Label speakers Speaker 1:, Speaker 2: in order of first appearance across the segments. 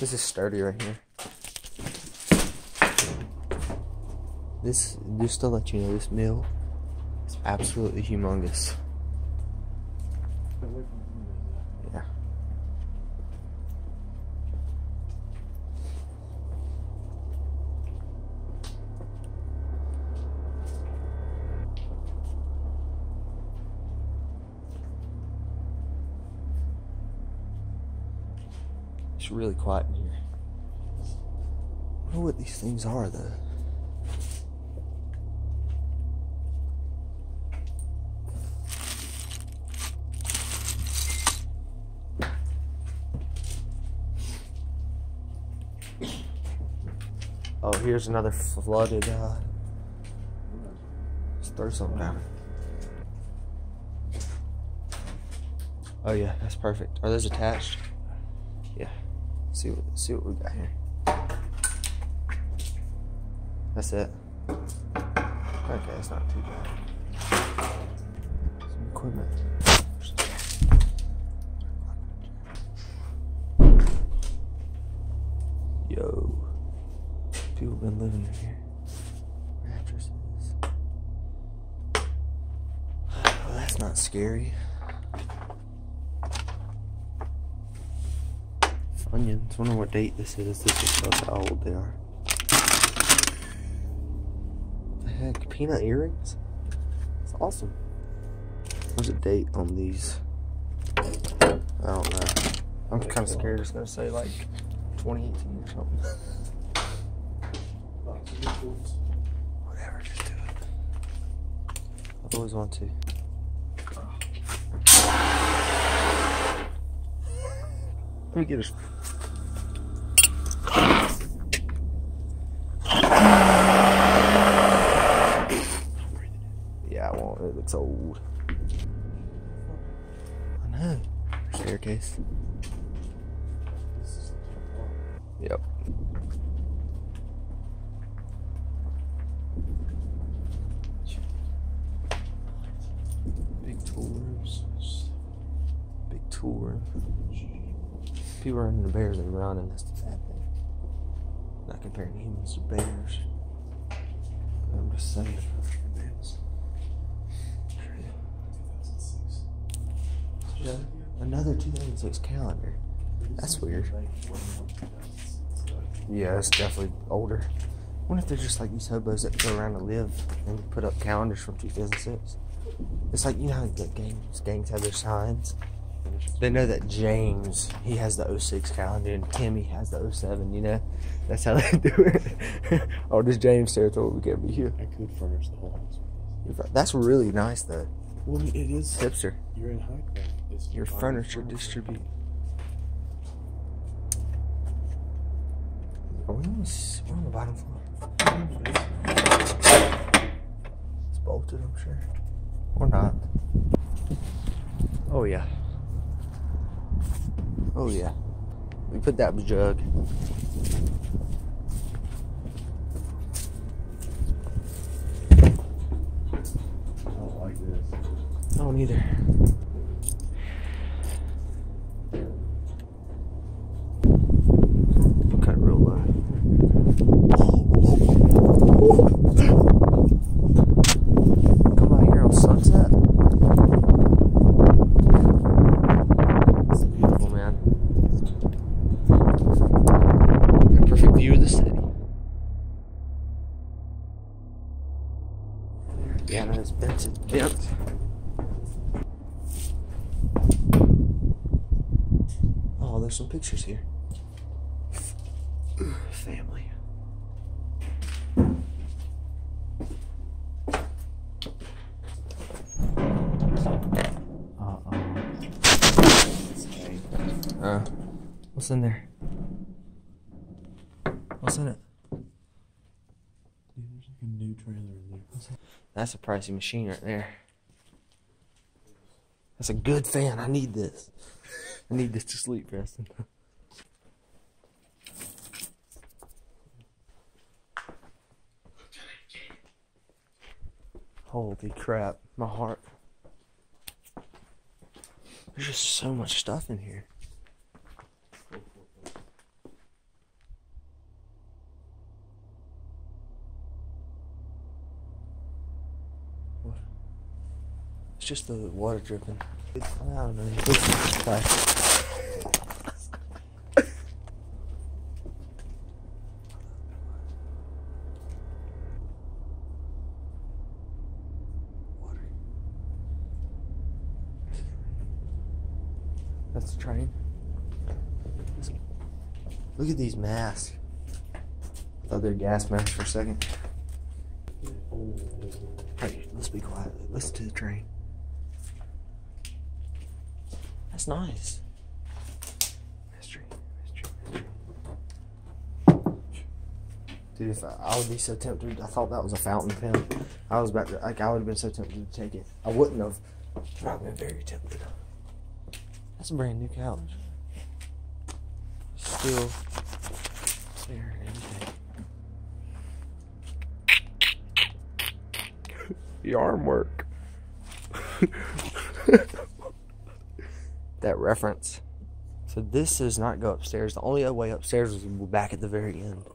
Speaker 1: This is sturdy right here. This, just to let you know, this mill is absolutely humongous. Really quiet in here. I don't know what these things are though. Oh, here's another flooded. Uh, let's throw something down. Oh yeah, that's perfect. Are those attached? Yeah. See what see what we got here. That's it. Okay, it's not too bad. Some equipment. Yo. People been living in here. Mattresses. Well, that's not scary. Onions. Wonder what date this is. This is shows how old they are. What the heck? Peanut earrings? It's awesome. Where's the date on these? I don't know. I'm kind of scared it's gonna say like 2018 or something. Whatever, just do it. I've always wanted to. Let me get a. Yeah, I won't. It looks old. I know. Staircase. Yep. Big rooms. Big room. People are into bears and running. That's the bad thing. Not comparing humans to bears. I'm just saying. Another 2006 calendar. That's weird. Yeah, it's definitely older. I wonder if they're just like these hobos that go around and live and put up calendars from 2006. It's like, you know how the gangs, gangs have their signs? They know that James, he has the 06 calendar and Timmy has the 07, you know? That's how they do it. oh, this James territory we can't be here.
Speaker 2: I could furnish the whole house.
Speaker 1: That's really nice though.
Speaker 2: Well, it is.
Speaker 1: Hipster.
Speaker 2: You're in high ground. It's
Speaker 1: Your furniture distribute. Are we on the, we're on the bottom floor? It's bolted, I'm sure. Or not. Oh, yeah. Oh, yeah. We put that jug.
Speaker 2: I don't like this.
Speaker 1: I don't either. Cut it real low. Come out here on sunset. It's beautiful, man. A perfect view of the city. Yeah, no, it's bent. It's bent. Oh, there's some pictures here. Family.
Speaker 2: Uh oh. Okay.
Speaker 1: Uh, what's in there? What's in it?
Speaker 2: Dude, there's like a new trailer in there.
Speaker 1: That's a pricey machine right there. That's a good fan. I need this. I need this to sleep, Preston. Holy crap, my heart. There's just so much stuff in here. What? It's just the water dripping. I don't know. Look at these masks. I thought they were gas masks for a second. Hey, let's be quiet. Listen to the train. That's nice. Mystery, mystery, mystery. Dude, if I, I would be so tempted, I thought that was a fountain pen. I was about to, like, I would have been so tempted to take it. I wouldn't have, I've been very tempted. That's a brand new couch. Still there and everything. the arm work. that reference. So this does not go upstairs. The only other way upstairs is back at the very end.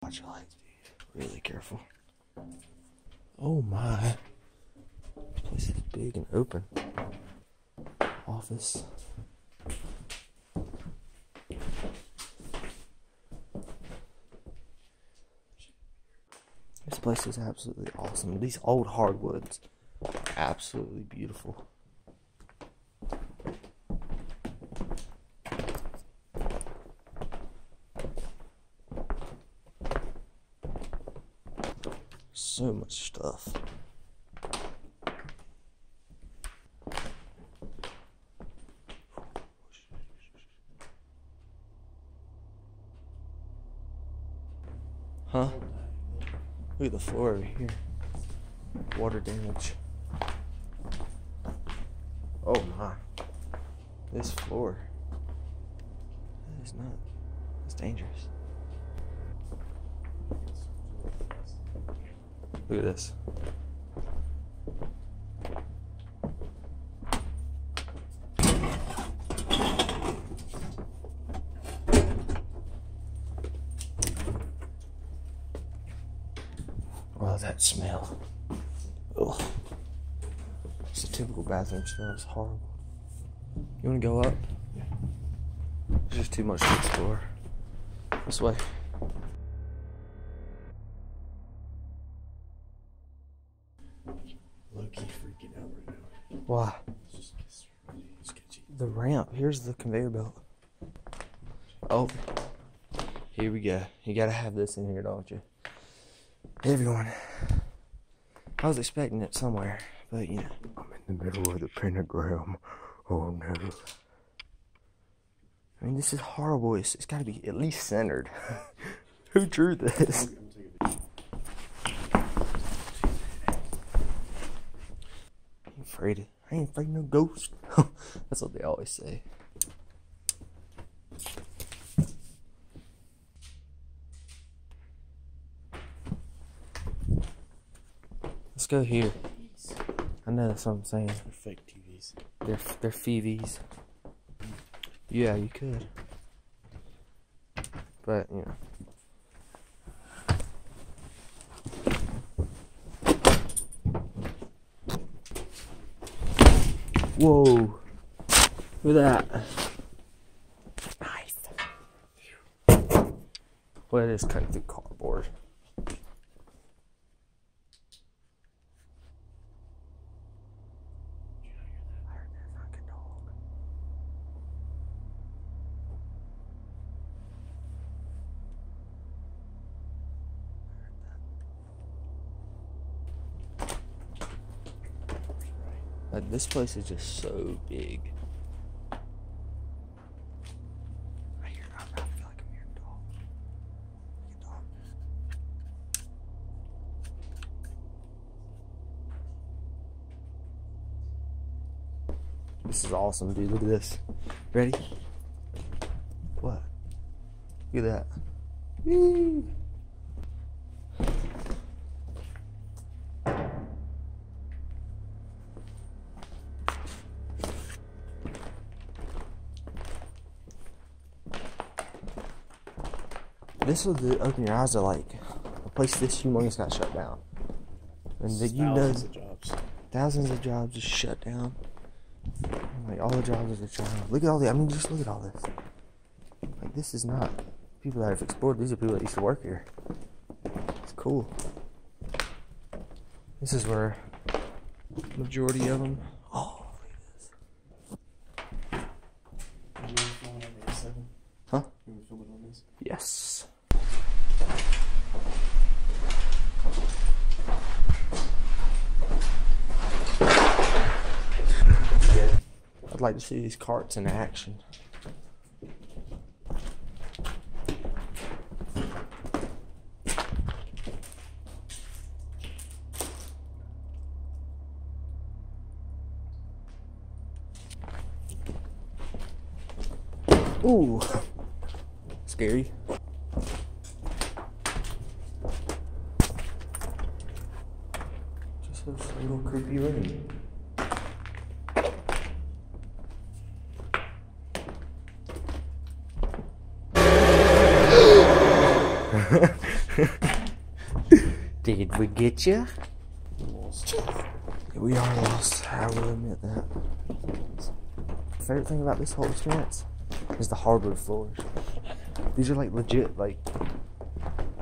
Speaker 1: Watch your legs, be really careful. Oh my. This place is big and open. Office. This place is absolutely awesome. These old hardwoods are absolutely beautiful. So much stuff. Huh? Look at the floor over here. Water damage. Oh my. This floor. That is not. It's dangerous. Look at this. Oh, that smell. Ugh. It's a typical bathroom smell. It's horrible. You want to go up? Yeah. There's just too much to explore. This way.
Speaker 2: Low key freaking out right now.
Speaker 1: Why?
Speaker 2: It's just it's really sketchy.
Speaker 1: The ramp. Here's the conveyor belt. Oh. Here we go. You gotta have this in here, don't you? Everyone. I was expecting it somewhere, but you know. In the middle of the pentagram. Oh no. I mean, this is horrible. It's, it's gotta be at least centered. Who drew this? I ain't afraid I ain't afraid of no ghost. That's what they always say. Let's go here. I know that's what I'm saying.
Speaker 2: They're fake TVs.
Speaker 1: They're they're Phoebe's. Yeah, you could. But you know. Whoa. Look at that. Nice. Well, it is cutting through cardboard. I heard that fucking dog. Like this place is just so big. I hear. I, I feel like I'm hearing dog. Like dog. This is awesome, dude. Look at this. Ready? What? Look at that. Whee! This would open your eyes to like a place this humongous got shut down. And that you know
Speaker 2: Thousands of jobs.
Speaker 1: thousands of jobs just shut down. Like all the jobs that shut down. Look at all the. I mean, just look at all this. Like this is not people that have explored. These are people that used to work here. It's cool. This is where majority of them. Oh, look at this.
Speaker 2: You were filming on the A7?
Speaker 1: Huh?
Speaker 2: You were filming on this?
Speaker 1: Yes. Like to see these carts in action. Ooh, scary. Just a little creepy room. We get you?
Speaker 2: Lost.
Speaker 1: We are lost. I will admit that. Favorite thing about this whole experience is the hardwood floors. These are like legit, like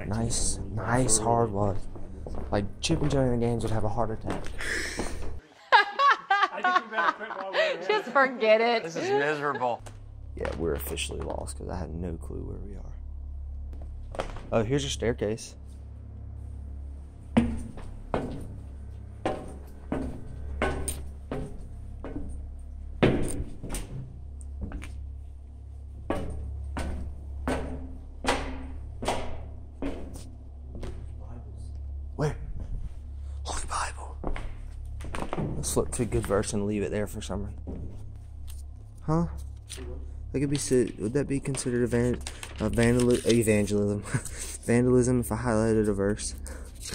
Speaker 1: nice, nice hardwood. Like Chip and Joanna Gaines would have a heart attack.
Speaker 3: Just forget it.
Speaker 4: This is miserable.
Speaker 1: Yeah, we're officially lost because I have no clue where we are. Oh, here's your staircase. A good verse and leave it there for reason. Huh? That could be would that be considered evan- a vandal- evangelism? Vandalism if I highlighted a verse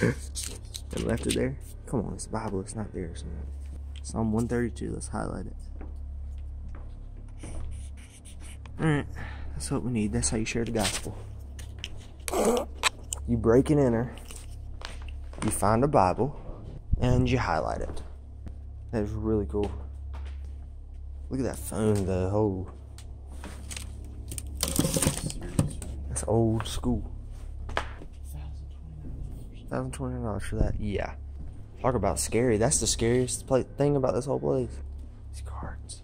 Speaker 1: and left it there? Come on, it's the Bible, it's not there. Psalm 132, let's highlight it. Alright, that's what we need. That's how you share the gospel. You break and enter, you find a Bible, and you highlight it. That is really cool. Look at that phone, the whole. That's old school. Thousand twenty dollars for that. Yeah. Talk about scary. That's the scariest pla thing about this whole place. These cards.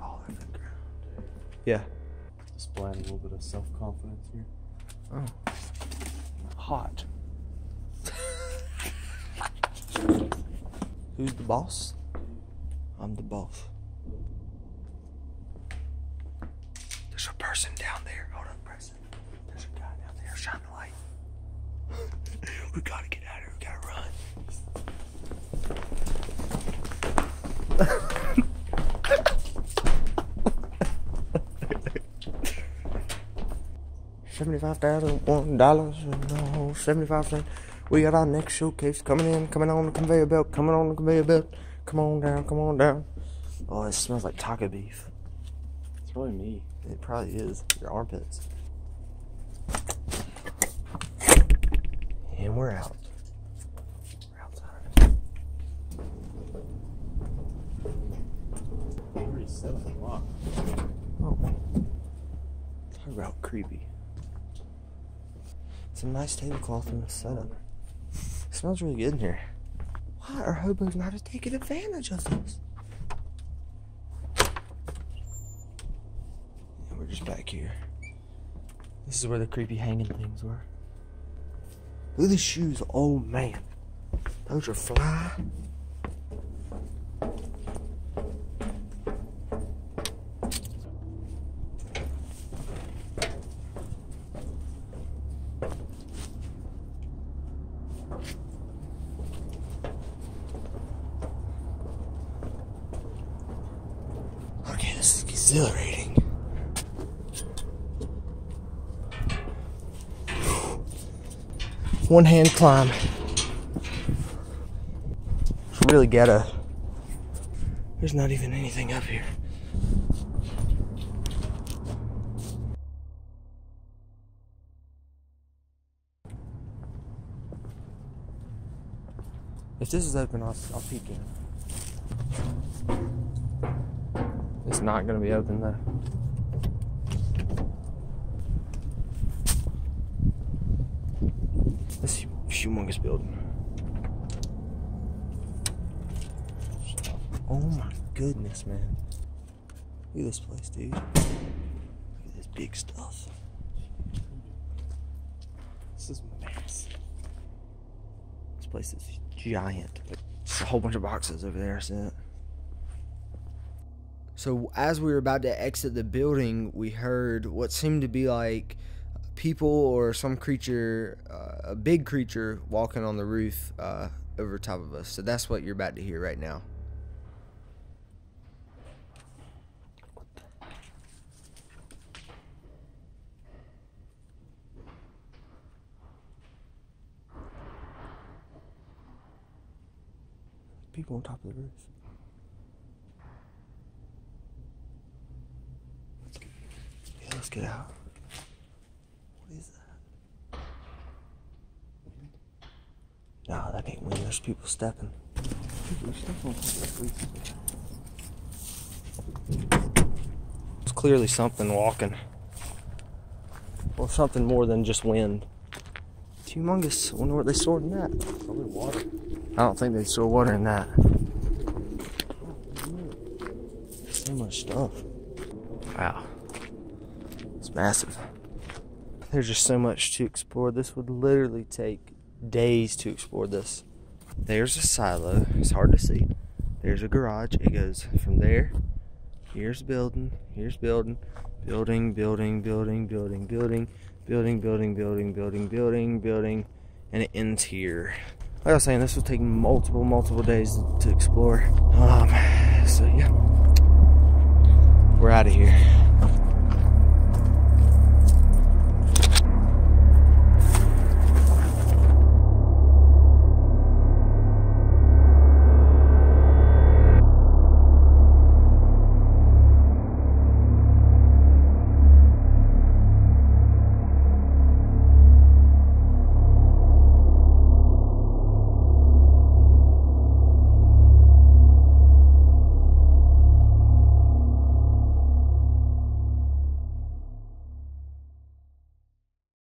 Speaker 1: All over the ground. Yeah.
Speaker 2: Displaying a little bit of self confidence here.
Speaker 1: Oh. Hot. Who's the boss? I'm the boss. There's a person down there. Hold on, Preston. There's a guy down there. Shine the light. we gotta get out of here. We gotta run. Seventy-five thousand one dollars and no seventy-five cents. We got our next showcase coming in, coming on the conveyor belt, coming on the conveyor belt. Come on down, come on down. Oh, it smells like taco beef.
Speaker 2: It's probably me.
Speaker 1: It probably is. Your armpits. And we're out. We're outside.
Speaker 2: Pretty.
Speaker 1: Oh. Talk about creepy. Some nice tablecloth in the setup. Smells really good in here. Why are hobos not taking advantage of this? And we're just back here. This is where the creepy hanging things were. Look at these shoes. Oh man. Those are fly. Okay, this is exhilarating. One hand climb. Really ghetto. There's not even anything up here. If this is open, I'll, I'll peek in. It's not gonna be open though. This humongous building. Oh my goodness, man. Look at this place, dude. Look at this big stuff. This is massive. This place is giant. Just a whole bunch of boxes over there, see it. So as we were about to exit the building, we heard what seemed to be like people or some creature, uh, a big creature, walking on the roof uh, over top of us. So that's what you're about to hear right now. People on top of the roof. Yeah, let's get out. What is that? Nah, that People stepping. It's clearly something walking. Well, something more than just wind. It's humongous. I wonder what they stored in that.
Speaker 2: Probably water.
Speaker 1: I don't think they store water in that. So much stuff. Wow. It's massive. There's just so much to explore. This would literally take days to explore this. There's a silo. It's hard to see. There's a garage. It goes from there. Here's building. Here's building. Building, building, building, building, building, building, building, building, building, building, building, and it ends here. Like I was saying, this will take multiple, multiple days to explore. Um, so yeah, we're out of here.